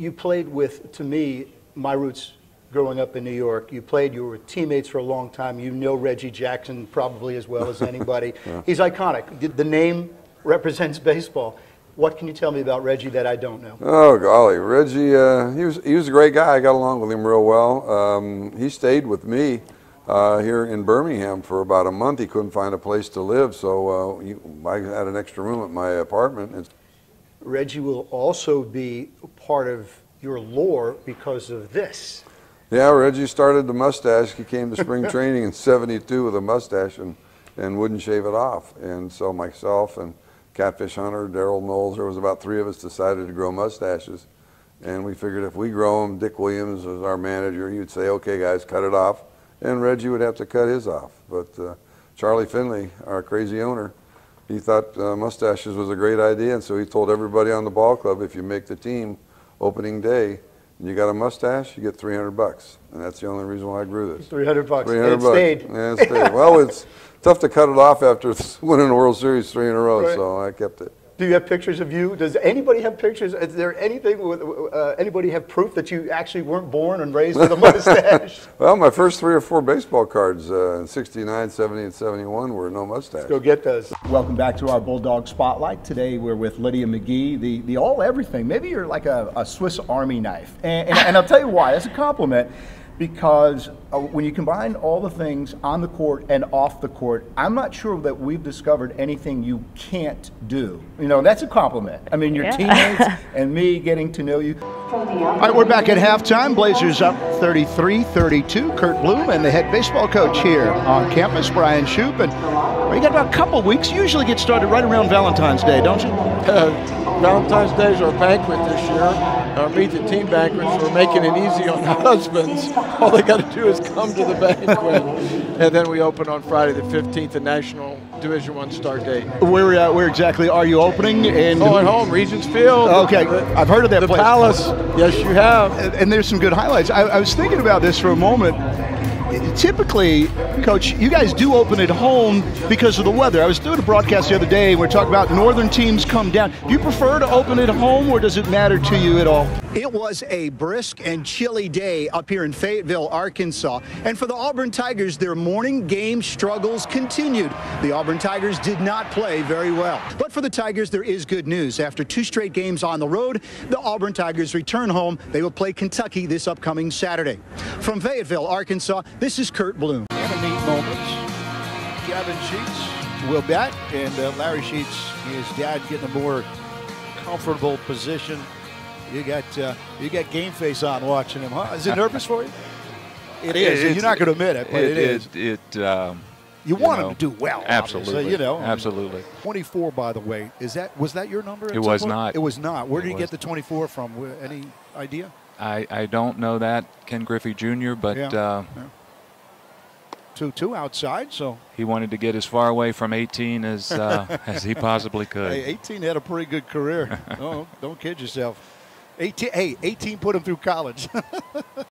you played with, to me, my roots growing up in New York. You played, you were teammates for a long time. You know Reggie Jackson probably as well as anybody. yeah. He's iconic. The name represents baseball. What can you tell me about Reggie that I don't know? Oh golly, Reggie, uh, he was he was a great guy. I got along with him real well. Um, he stayed with me uh, here in Birmingham for about a month. He couldn't find a place to live, so uh, I had an extra room at my apartment. Reggie will also be part of your lore because of this. Yeah, Reggie started the mustache. He came to spring training in 72 with a mustache and, and wouldn't shave it off. And so myself and Catfish Hunter, Darold Knowles, there was about three of us decided to grow mustaches. And we figured if we grow them, Dick Williams was our manager, he'd say, okay guys, cut it off. And Reggie would have to cut his off. But uh, Charlie Finley, our crazy owner, he thought uh, mustaches was a great idea. And so he told everybody on the ball club, if you make the team opening day, and you got a mustache, you get 300 bucks. And that's the only reason why I grew this. 300 bucks. 300 it bucks. stayed. Yeah, it stayed. well, it's tough to cut it off after winning the World Series three in a row, right. so I kept it. Do you have pictures of you? Does anybody have pictures? Is there anything with uh, anybody have proof that you actually weren't born and raised with a mustache? well, my first three or four baseball cards uh, in 69, 70, and 71 were no mustache. Let's go get those. Welcome back to our Bulldog Spotlight. Today we're with Lydia McGee, the, the all everything. Maybe you're like a, a Swiss Army knife. And, and, and I'll tell you why. That's a compliment because uh, when you combine all the things on the court and off the court, I'm not sure that we've discovered anything you can't do. You know, that's a compliment. I mean, your yeah. teammates and me getting to know you. All right, we're back at halftime. Blazers up 33 32. Curt Bloom and the head baseball coach here on campus, Brian Shoop. And well, you got about a couple weeks. You usually get started right around Valentine's Day, don't you? Uh, Valentine's Day is our banquet this year our Meet the Team banquets. We're making it easy on the husbands. All they got to do is come to the banquet. and then we open on Friday the 15th, the National Division One start date. Where uh, where exactly are you opening? In oh, at home, Regions Field. Okay, the, I've heard of that the place. Palace. Yes, you have. And, and there's some good highlights. I, I was thinking about this for a moment typically, Coach, you guys do open at home because of the weather. I was doing a broadcast the other day, and we are talking about northern teams come down. Do you prefer to open at home, or does it matter to you at all? It was a brisk and chilly day up here in Fayetteville, Arkansas. And for the Auburn Tigers, their morning game struggles continued. The Auburn Tigers did not play very well. But for the Tigers, there is good news. After two straight games on the road, the Auburn Tigers return home. They will play Kentucky this upcoming Saturday. From Fayetteville, Arkansas, this is Curt Bloom. Neat moment. Kevin Sheets will bet, and uh, Larry Sheets, his dad, getting a more comfortable position. You got uh, you got game face on watching him, huh? Is it nervous for you? It is. It, You're not going to admit it, but it, it is. It. it um, you, you want know, him to do well. Absolutely. You know. Absolutely. 24, by the way, is that was that your number? It was not. It was not. Where did you get the 24 from? Any idea? I, I don't know that Ken Griffey Jr. But yeah. Uh, yeah two two outside. So he wanted to get as far away from 18 as uh, as he possibly could. Hey, 18 had a pretty good career. oh, don't kid yourself. 18, hey, 18 put him through college.